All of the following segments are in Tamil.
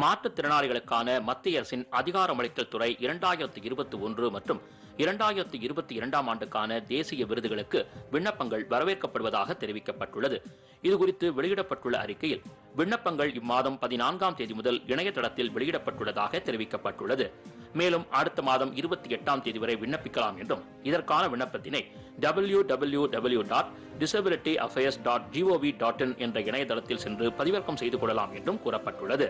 மாற்றுத்திறனாளிகளுக்கான மத்திய அரசின் அதிகாரமளித்தல் துறை இரண்டாயிரத்து இருபத்தி ஒன்று மற்றும் இரண்டாயிரத்து இருபத்தி இரண்டாம் ஆண்டுக்கான தேசிய விருதுகளுக்கு விண்ணப்பங்கள் வரவேற்கப்படுவதாக தெரிவிக்கப்பட்டுள்ளது. இதுகுறித்து வெளியிடப்பட்டுள்ள அறிக்கையில் விண்ணப்பங்கள் இம்மாதம் பதினான்காம் தேதி முதல் இணையதளத்தில் வெளியிடப்பட்டுள்ளதாக தெரிவிக்கப்பட்டுள்ளது. மேலும் அடுத்த மாதம் இருபத்தி எட்டாம் தேதி வரை விண்ணப்பிக்கலாம் என்றும் இதற்கான விண்ணப்பத்தினை W W W dot disability affairs dot G O V dot in என்ற இணையதளத்தில் சென்று பதிவிறக்கம் செய்து கொள்ளலாம் என்றும் கூறப்பட்டுள்ளது.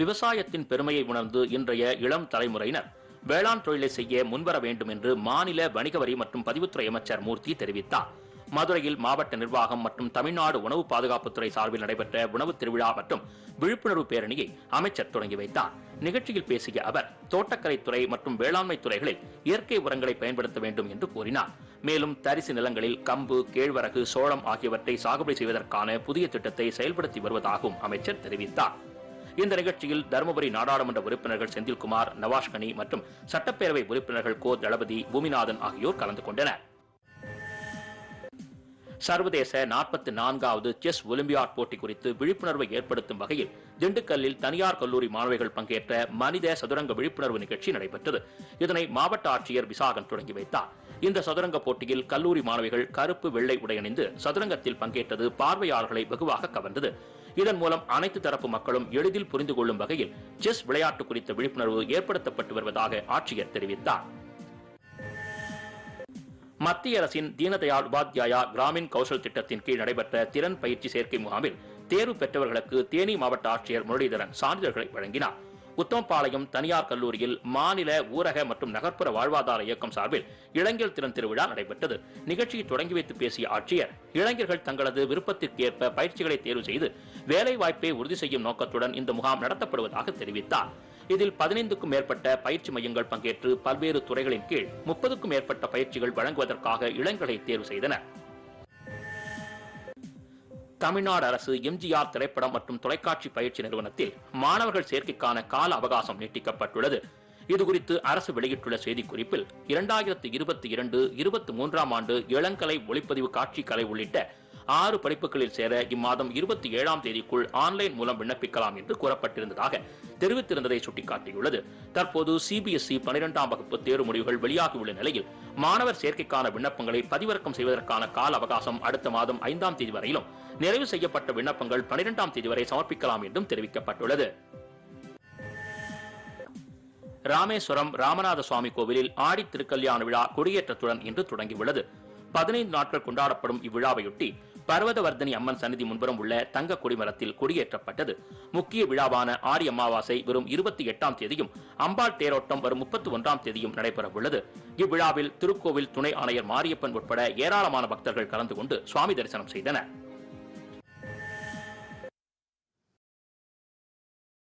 விவசாயத்தின் பெருமையை உணர்ந்து இன்றைய இளம் தலைமுறையினர் வேளாண் தொழிலை செய்ய முன்வர வேண்டும் என்று மாநில வணிக வரி மற்றும் பதிவுத்துறை அமைச்சர் மூர்த்தி தெரிவித்தார். மதுரையில் மாவட்ட நிர்வாகம் மற்றும் தமிழ்நாடு உணவு பாதுகாப்புத்துறை சார்பில் நடைபெற்ற உணவு திருவிழா மற்றும் விழிப்புணர்வு பேரணியை அமைச்சர் தொடங்கி வைத்தார். நிகழ்ச்சியில் பேசிய அவர் தோட்டக்கலைத்துறை மற்றும் வேளாண்மை துறைகளில் இயற்கை உரங்களை பயன்படுத்த வேண்டும் என்று கூறினார். மேலும் தரிசு நிலங்களில் கம்பு கேழ்வரகு சோளம் ஆகியவற்றை சாகுபடி செய்வதற்கான புதிய திட்டத்தை செயல்படுத்தி வருவதாகவும் அமைச்சர் தெரிவித்தார். இந்த நிகழ்ச்சியில் தருமபுரி நாடாளுமன்ற உறுப்பினர்கள் செந்தில்குமார் நவாஷ்கனி மற்றும் சட்டப்பேரவை உறுப்பினர்கள் கோ தளபதி பூமிநாதன் ஆகியோர் கலந்து கொண்டனர். சர்வதேச நாற்பத்தி நான்காவது செஸ் ஒலிம்பியாட் போட்டி குறித்து விழிப்புணர்வை ஏற்படுத்தும் வகையில் திண்டுக்கல்லில் தனியார் கல்லூரி மாணவிகள் பங்கேற்ற மனித சதுரங்க விழிப்புணர்வு நிகழ்ச்சி நடைபெற்றது. இதனை மாவட்ட ஆட்சியர் விசாகன் தொடங்கி வைத்தார். இந்த சதுரங்க போட்டியில் கல்லூரி மாணவிகள் கருப்பு வெள்ளை உடையணிந்து சதுரங்கத்தில் பங்கேற்றது பார்வையாளர்களை வெகுவாக கவர்ந்தது. இதன் மூலம் அனைத்து தரப்பு மக்களும் எளிதில் புரிந்து கொள்ளும் வகையில் செஸ் விளையாட்டு குறித்த விழிப்புணர்வு ஏற்படுத்தப்பட்டு வருவதாக ஆட்சியர் தெரிவித்தார். மத்திய அரசின் தீனதயாள் உபாத்யாயா கிராமின் கௌசல் திட்டத்தின் கீழ் நடைபெற்ற திறன் பயிற்சி சேர்க்கை முகாமில் தேர்வு பெற்றவர்களுக்கு தேனி மாவட்ட ஆட்சியர் முரளிதரன் சான்றிதழ்களை வழங்கினார். உத்தம்பாளையம் தனியார் கல்லூரியில் மாநில ஊரக மற்றும் நகர்ப்புற வாழ்வாதார இயக்கம் சார்பில் இளைஞர் திறன் திருவிழா நடைபெற்றது. நிகழ்ச்சியை தொடங்கி வைத்து பேசிய ஆட்சியர் இளைஞர்கள் தங்களது விருப்பத்திற்கேற்ப பயிற்சிகளை தேர்வு செய்து வேலை வாய்ப்பை உறுதி செய்யும் நோக்கத்துடன் இந்த முகாம் நடத்தப்படுவதாக தெரிவித்தார். இதில் பதினைந்துக்கும் மேற்பட்ட பயிற்சி மையங்கள் பங்கேற்று பல்வேறு துறைகளின் கீழ் முப்பதுக்கும் மேற்பட்ட பயிற்சிகள் வழங்குவதற்காக இளைஞர்களை தேர்வு செய்தனர். தமிழ்நாடு அரசு எம்ஜிஆர் திரைப்படம் மற்றும் தொலைக்காட்சி பயிற்சி நிறுவனத்தில் மாணவர்கள் சேர்க்கைக்கான கால அவகாசம் நீட்டிக்கப்பட்டுள்ளது. இதுகுறித்து அரசு வெளியிட்டுள்ள செய்திக்குறிப்பில் இரண்டாயிரத்தி இருபத்தி இரண்டு இருபத்தி மூன்றாம் ஆண்டு இளங்கலை ஒளிப்பதிவு காட்சி கலை உள்ளிட்ட ஆறு படிப்புகளில் சேர இம்மாதம் இருபத்தி ஏழாம் தேதிக்குள் ஆன்லைன் மூலம் விண்ணப்பிக்கலாம் என்று கூறப்பட்டிருந்ததாக தெரிவித்திருந்ததை சுட்டிக்காட்டியுள்ளது. தற்போது சிபிஎஸ்இ பனிரெண்டாம் வகுப்பு தேர்வு முடிவுகள் வெளியாகியுள்ள நிலையில் மாணவர் சேர்க்கைக்கான விண்ணப்பங்களை பதிவிறக்கம் செய்வதற்கான கால அவகாசம் அடுத்த மாதம் ஐந்தாம் தேதி வரையிலும் நிறைவு செய்யப்பட்ட விண்ணப்பங்கள் பனிரெண்டாம் தேதி வரை சமர்ப்பிக்கலாம் என்றும் தெரிவிக்கப்பட்டுள்ளது. ராமேஸ்வரம் ராமநாத சுவாமி கோவிலில் ஆடி திருக்கல்யாண விழா கொடியேற்றத்துடன் இன்று தொடங்கியுள்ளது. பதினைந்து நாட்கள் கொண்டாடப்படும் இவ்விழாவையொட்டி பர்வதவர்தனி அம்மன் சன்னிதி முன்புறம் உள்ள தங்க கொடிமரத்தில் கொடியேற்றப்பட்டது. முக்கிய விழாவான ஆடி அமாவாசை வரும் இருபத்தி எட்டாம் தேதியும் அம்பாள் தேரோட்டம் வரும் முப்பத்தி ஒன்றாம் தேதியும் நடைபெறவுள்ளது. இவ்விழாவில் திருக்கோவில் துணை ஆணையர் மாரியப்பன் உட்பட ஏராளமான பக்தர்கள் கலந்து கொண்டு சுவாமி தரிசனம் செய்தனர்.